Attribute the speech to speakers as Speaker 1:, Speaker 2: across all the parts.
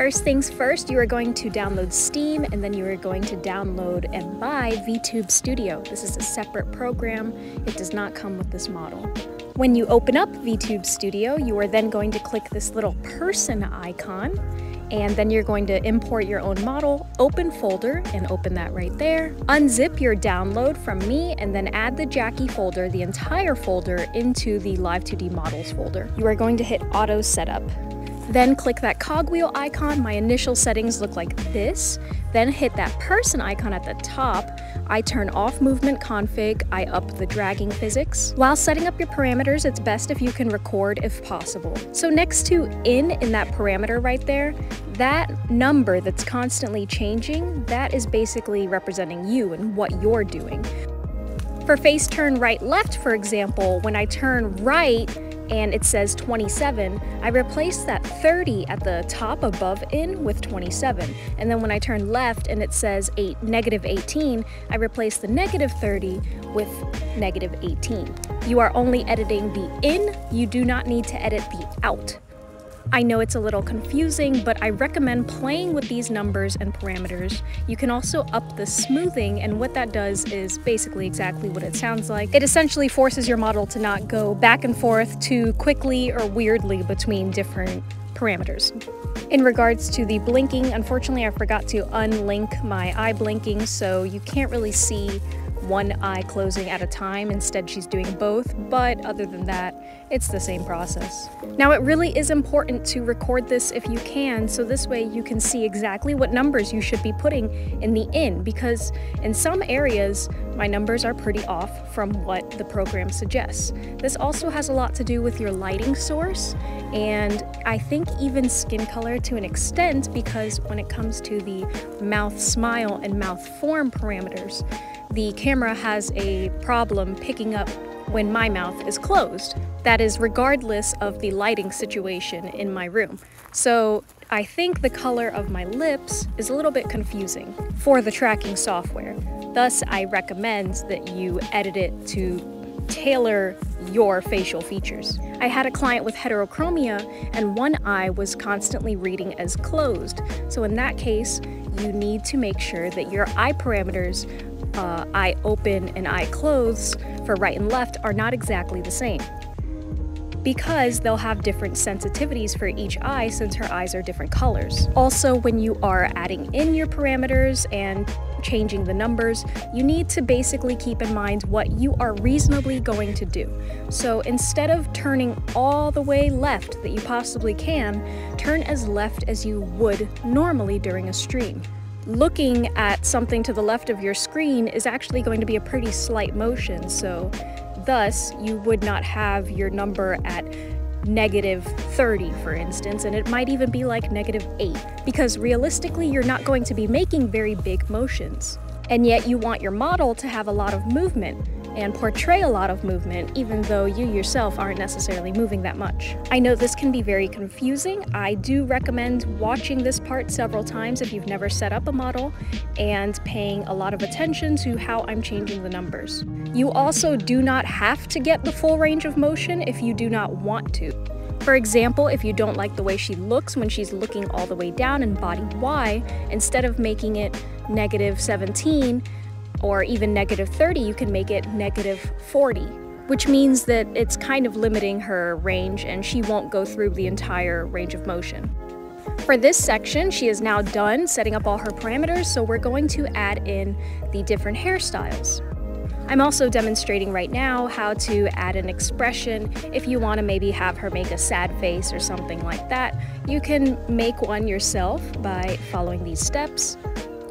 Speaker 1: First things first, you are going to download Steam and then you are going to download and buy VTube Studio. This is a separate program. It does not come with this model. When you open up VTube Studio, you are then going to click this little person icon and then you're going to import your own model, open folder, and open that right there. Unzip your download from me, and then add the Jackie folder, the entire folder, into the Live2D models folder. You are going to hit auto setup. Then click that cogwheel icon. My initial settings look like this. Then hit that person icon at the top. I turn off movement config, I up the dragging physics. While setting up your parameters, it's best if you can record if possible. So next to in in that parameter right there, that number that's constantly changing, that is basically representing you and what you're doing. For face turn right left, for example, when I turn right, and it says 27, I replace that 30 at the top above in with 27. And then when I turn left and it says 8, negative 18, I replace the negative 30 with negative 18. You are only editing the in, you do not need to edit the out. I know it's a little confusing, but I recommend playing with these numbers and parameters. You can also up the smoothing, and what that does is basically exactly what it sounds like. It essentially forces your model to not go back and forth too quickly or weirdly between different parameters. In regards to the blinking, unfortunately I forgot to unlink my eye blinking, so you can't really see one eye closing at a time. Instead, she's doing both, but other than that, it's the same process. Now, it really is important to record this if you can, so this way you can see exactly what numbers you should be putting in the in, because in some areas, my numbers are pretty off from what the program suggests. This also has a lot to do with your lighting source, and I think even skin color to an extent, because when it comes to the mouth smile and mouth form parameters, the camera has a problem picking up when my mouth is closed. That is regardless of the lighting situation in my room. So I think the color of my lips is a little bit confusing for the tracking software. Thus, I recommend that you edit it to tailor your facial features. I had a client with heterochromia and one eye was constantly reading as closed. So in that case, you need to make sure that your eye parameters uh, eye open and eye closed for right and left are not exactly the same because they'll have different sensitivities for each eye since her eyes are different colors. Also, when you are adding in your parameters and changing the numbers, you need to basically keep in mind what you are reasonably going to do. So instead of turning all the way left that you possibly can, turn as left as you would normally during a stream looking at something to the left of your screen is actually going to be a pretty slight motion, so thus you would not have your number at negative 30, for instance, and it might even be like negative 8, because realistically you're not going to be making very big motions. And yet you want your model to have a lot of movement, and portray a lot of movement, even though you yourself aren't necessarily moving that much. I know this can be very confusing. I do recommend watching this part several times if you've never set up a model and paying a lot of attention to how I'm changing the numbers. You also do not have to get the full range of motion if you do not want to. For example, if you don't like the way she looks when she's looking all the way down in body Y, instead of making it negative 17, or even negative 30, you can make it negative 40, which means that it's kind of limiting her range and she won't go through the entire range of motion. For this section, she is now done setting up all her parameters, so we're going to add in the different hairstyles. I'm also demonstrating right now how to add an expression. If you want to maybe have her make a sad face or something like that, you can make one yourself by following these steps.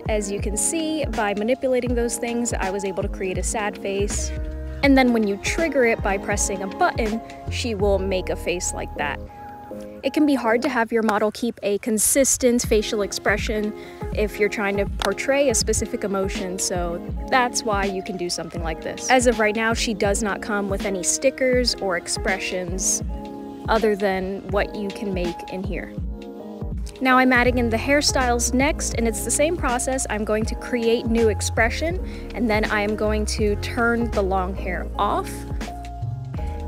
Speaker 1: As you can see, by manipulating those things, I was able to create a sad face. And then when you trigger it by pressing a button, she will make a face like that. It can be hard to have your model keep a consistent facial expression if you're trying to portray a specific emotion, so that's why you can do something like this. As of right now, she does not come with any stickers or expressions other than what you can make in here. Now I'm adding in the hairstyles next and it's the same process. I'm going to create new expression and then I am going to turn the long hair off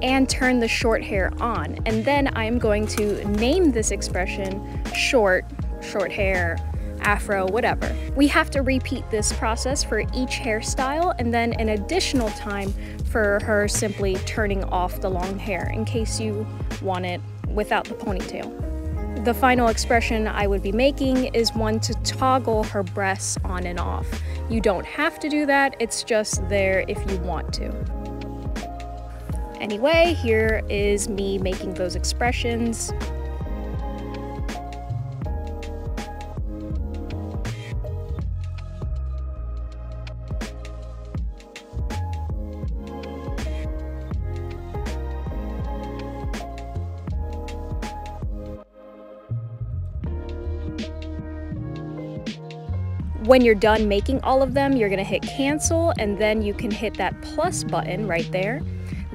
Speaker 1: and turn the short hair on. And then I'm going to name this expression short short hair, afro, whatever. We have to repeat this process for each hairstyle and then an additional time for her simply turning off the long hair in case you want it without the ponytail. The final expression I would be making is one to toggle her breasts on and off. You don't have to do that, it's just there if you want to. Anyway, here is me making those expressions. When you're done making all of them, you're gonna hit cancel and then you can hit that plus button right there.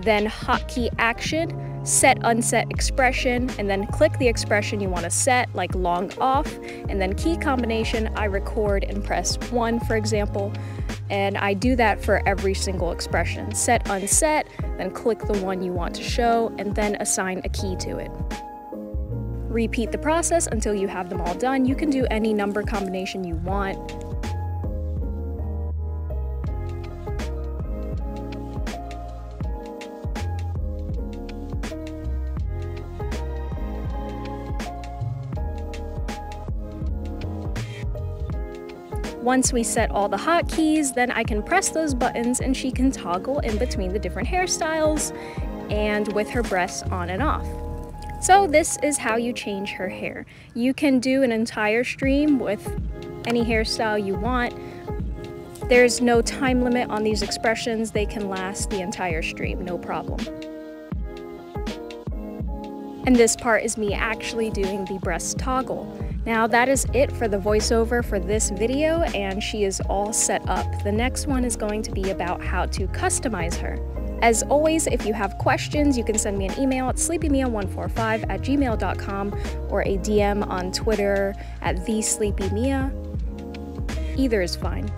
Speaker 1: Then hotkey action, set unset expression, and then click the expression you wanna set, like long off, and then key combination, I record and press one, for example. And I do that for every single expression. Set unset, then click the one you want to show, and then assign a key to it. Repeat the process until you have them all done. You can do any number combination you want. Once we set all the hotkeys, then I can press those buttons and she can toggle in between the different hairstyles and with her breasts on and off. So this is how you change her hair. You can do an entire stream with any hairstyle you want. There's no time limit on these expressions. They can last the entire stream, no problem. And this part is me actually doing the breast toggle. Now that is it for the voiceover for this video and she is all set up. The next one is going to be about how to customize her. As always, if you have questions, you can send me an email at sleepymia145 at gmail.com or a DM on Twitter at thesleepymia. Either is fine.